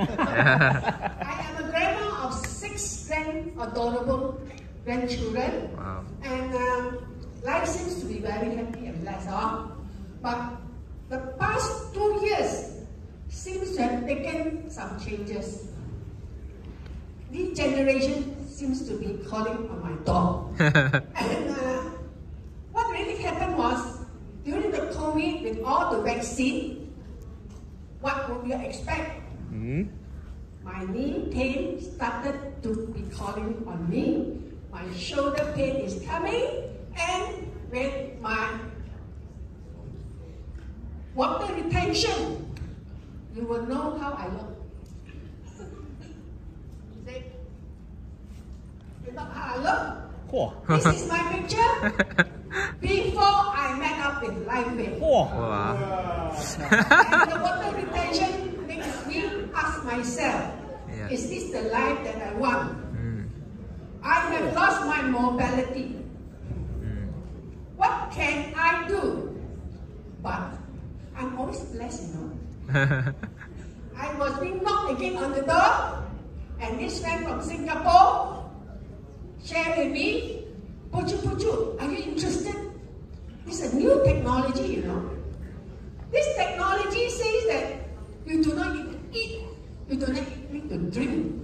I am a grandma of six grand adorable grandchildren. Wow. And um, life seems to be very happy and blessed. Huh? But the past two years seems to have taken some changes. This generation seems to be calling on my door. and uh, what really happened was, during the COVID, with all the vaccine, what would you expect? Hmm? My knee pain started to be calling on me. My shoulder pain is coming, and with my water retention, you will know how I look. See? You know how I look? 嚯 This is my picture before I met up with LifeWave. Wow. And the water retention makes ask myself, Yeah. is this the life that I want? Hmm. I have lost my mobility. Hmm. What can I do? But I'm always blessed, you know. I was being knocked again on the door, and this friend from Singapore shared with me, Poh Choo Poh Choo, are you interested? It's a new technology, you know. This technology says that you do not need to eat, you do not need to drink.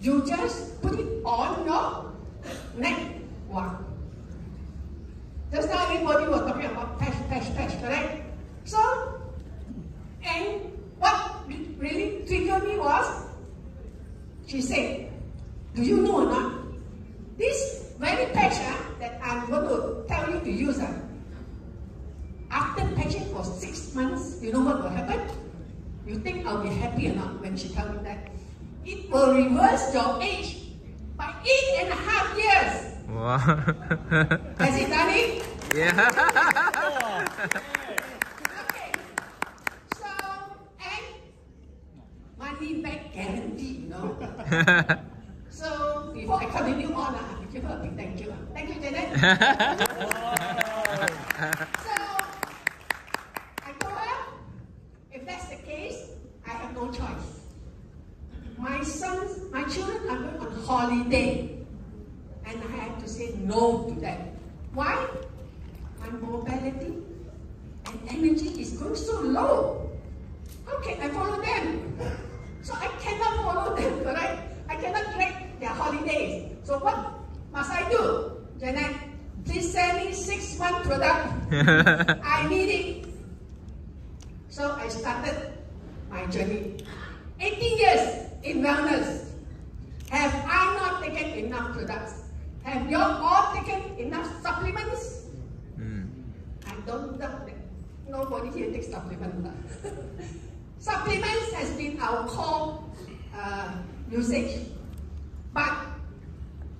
You just put it on your neck. Wow. Just now everybody was talking about patch, patch, patch, correct? So, and what really triggered me was, she said, do you know or not? This very patch ah, that I'm going to tell you to use, ah, after patching for six months, you know what will happen? You think I'll be happy or not when she tell me that? It will reverse your age by eight and a half years. Wow. Has it done it? yeah. Okay. So, and money back guarantee, you know. So, before I continue on, uh, give her a big thank you. ah. Thank you, Janet. so, I told her, if that's the case, I have no choice. My sons, my children are going on holiday, and I have to say no to them. Why? My mobility and energy is going so low. How can I follow them? So I cannot follow them, correct? I cannot track their holidays. So what must I do? Janet, please send me six month product. I need it. So I started my journey. 18 years in wellness. Have I not taken enough products? Have you all taken enough supplements? Hmm. I don't doubt that nobody here takes supplements. supplements has been our core uh, usage. But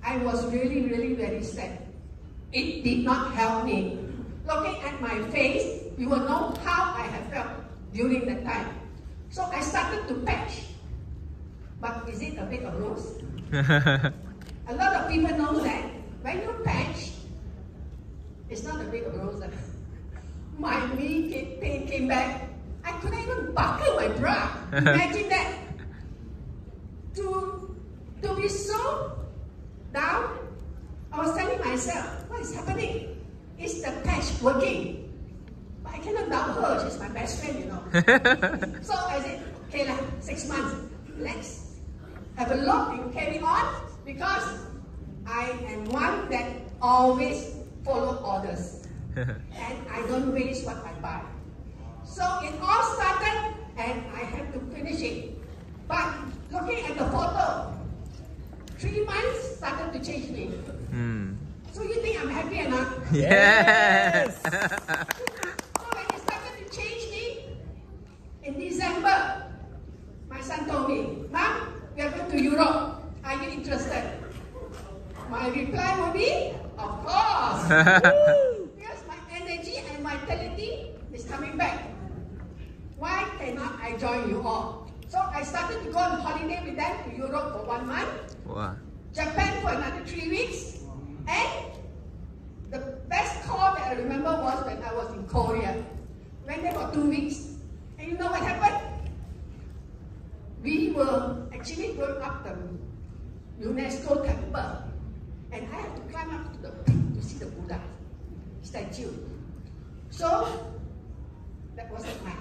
I was really, really very sad. It did not help me. Looking at my face, you will know how I have felt during that time. So I started to patch. But is it a bed of rose? A lot of people know that when you patch, it's not a bed of roses. My knee came, pain came back. I couldn't even buckle my bra. Imagine that. To, to be so down, I was telling myself, what is happening? Is the patch working? But I cannot doubt her. She's my best friend, you know. So I said, okay, lah, six months. Let's have a look and carry on because I am one that always follow orders and I don't waste what I buy. So it all started and I had to finish it. But looking at the photo, three months started to change me. Hmm. So you think I'm happy or not? Yes. So when it started to change me, in December, my son told me, Mom, we are going to Europe. Are you interested? My reply will be, of course. because my energy and vitality is coming back. Why cannot I join you all? So I started to go on holiday with them to Europe for one month. wow. Japan for another three weeks. And the best call that I remember was when I was in Korea. Went there for two weeks. And you know what happened? we were actually going up the UNESCO temple, and I had to climb up to the peak to see the Buddha statue. So that was my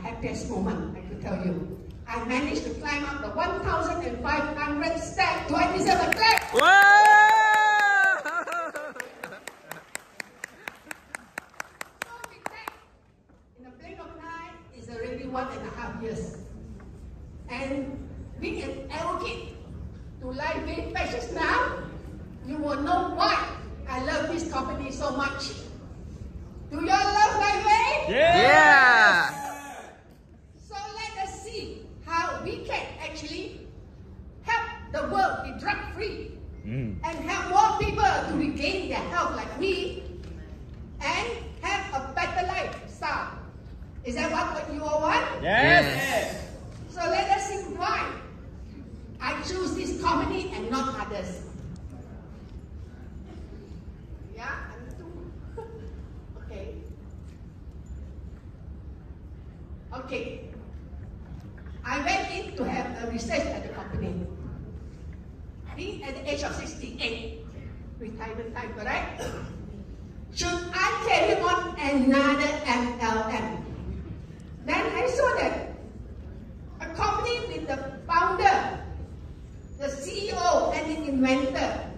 happiest I can tell you. I managed to climb up the 1,500 steps to I deserve a clap. So with that, in a blink of an eye, it's already one and a half years. And being an advocate to life being precious now, you will know why I love this company so much. Do you all love LifeWave? Yeah. So let us see how we can actually help the world be drug free Mm. and help more people to regain their health like me and have a better lifestyle. Is that what, what you all want? Yes. So let us see why I choose this company and not others. Yeah, too. okay. Okay. I went in to have a research at the company. Being at the age of 68, retirement time, correct? Should I carry on another MLM? Then I saw that a company with the founder, the CEO, and the inventor,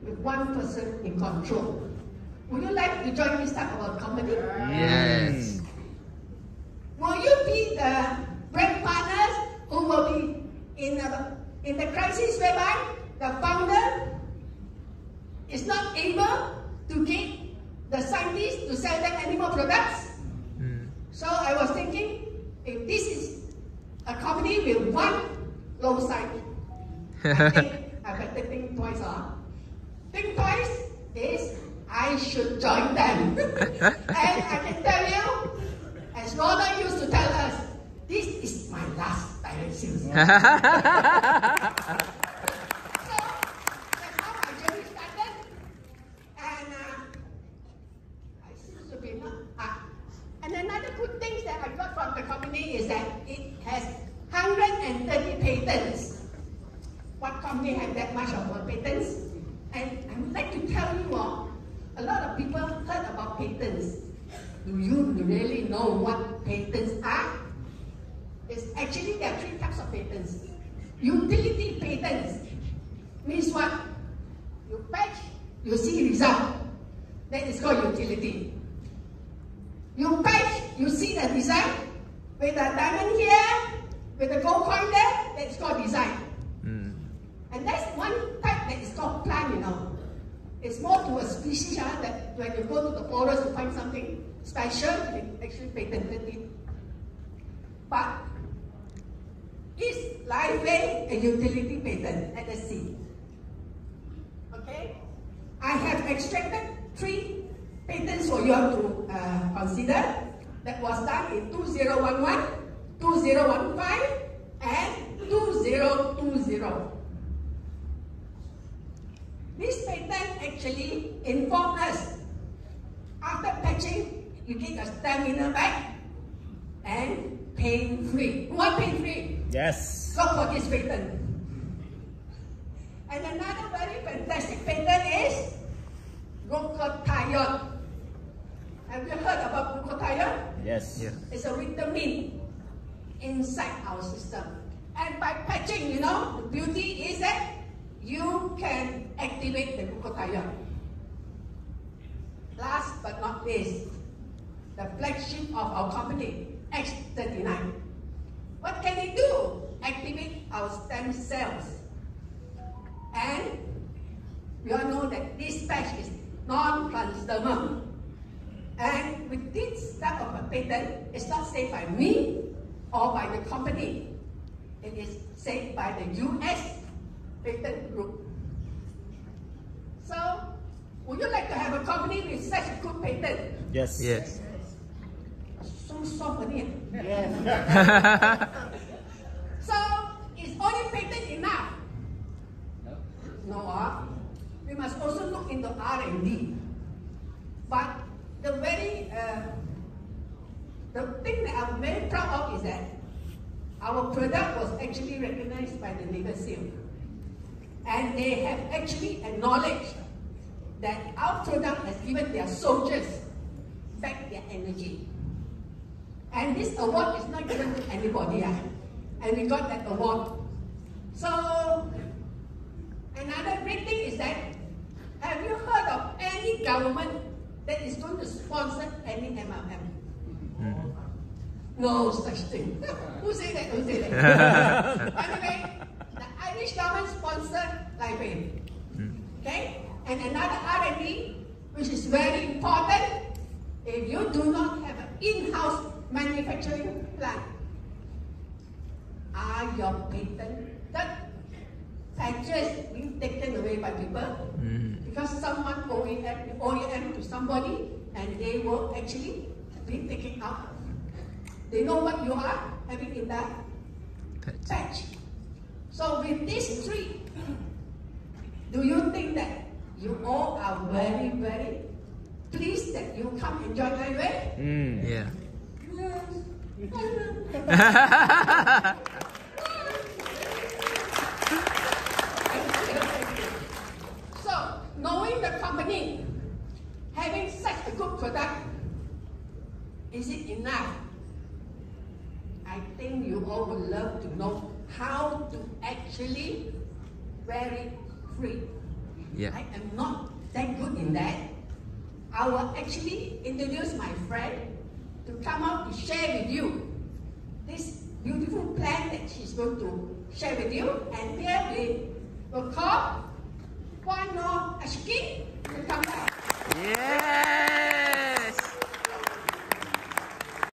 with one person in control. Would you like to join this type of a company? Yes. Will you be the brand partners who will be in the, in the crisis whereby the founder is not able to get the scientists to sell them animal products? So I was thinking, if this is a company with one low side, I think I better think twice. Huh? Think twice is I should join them. and I can tell you, as Ronald used to tell us, this is my last direction. So that's how my journey started. And uh, I seem to be not. Ah. And another good thing that I got from the company that it has 130 patents. What company have that much of patents? And I would like to tell you all, a lot of people heard about patents. Do you really know what patents are? It's actually there are three types of patents. Utility patents means what? You patch, you see result. That is called utility. You patch, you see the design with a diamond here, with a gold coin there. That is called design. Mm. And that's one type that is called plant, you know. It's more to a species uh, that when you go to the forest to find something special, you can actually patent it. But is LifeWave a utility patent? Let us see. Okay? I have extracted three patents for you all to uh, consider. That was done in 2011, 2015, and 2020. This patent actually informed us after patching, you get a stamina back and pain free. What pain free? Yes. Go for this patent. And another very fantastic patent is glutathione. Have you heard about glutathione? Yes. Yeah. It's a vitamin inside our system. And by patching, you know, the beauty is that you can activate the glutathione. Last but not least, the flagship of our company, X39. What can it do? Activate our stem cells. And we all know that this patch is non-transdermal. A patent, it's not said by me or by the company. It is said by the US patent group. So, would you like to have a company with such a good patent? Yes. Yes. So soft only. Yes. So, is only patent enough? No, No, ah. we must also look into R&D. But the very, uh, the thing that I'm very proud of is that our product was actually recognized by the Navy SEAL. And they have actually acknowledged that our product has given their soldiers back their energy. And this award is not given to anybody. Uh, and we got that award. So, another great thing is that, have you heard of any government that is going to sponsor any MLM? Mm. No such thing. Who say that? Who say that? anyway, the Irish government sponsored Live Okay? And another R&D, which is very important, if you do not have an in-house manufacturing plant, are your patent patches being taken away by people? Mm. Because someone OEM, OEM to somebody and they will actually be taken out they know what you are having in that patch. So with these three, do you think that you all are very, very pleased that you come enjoy my way? Mm, yeah. so, knowing the company, having such a good product, is it enough I think you all would love to know how to actually wear it free. Yeah. I am not that good in that. I will actually introduce my friend to come out to share with you this beautiful plan that she's going to share with you. And here we will call Juan Ashki to come. Yeah.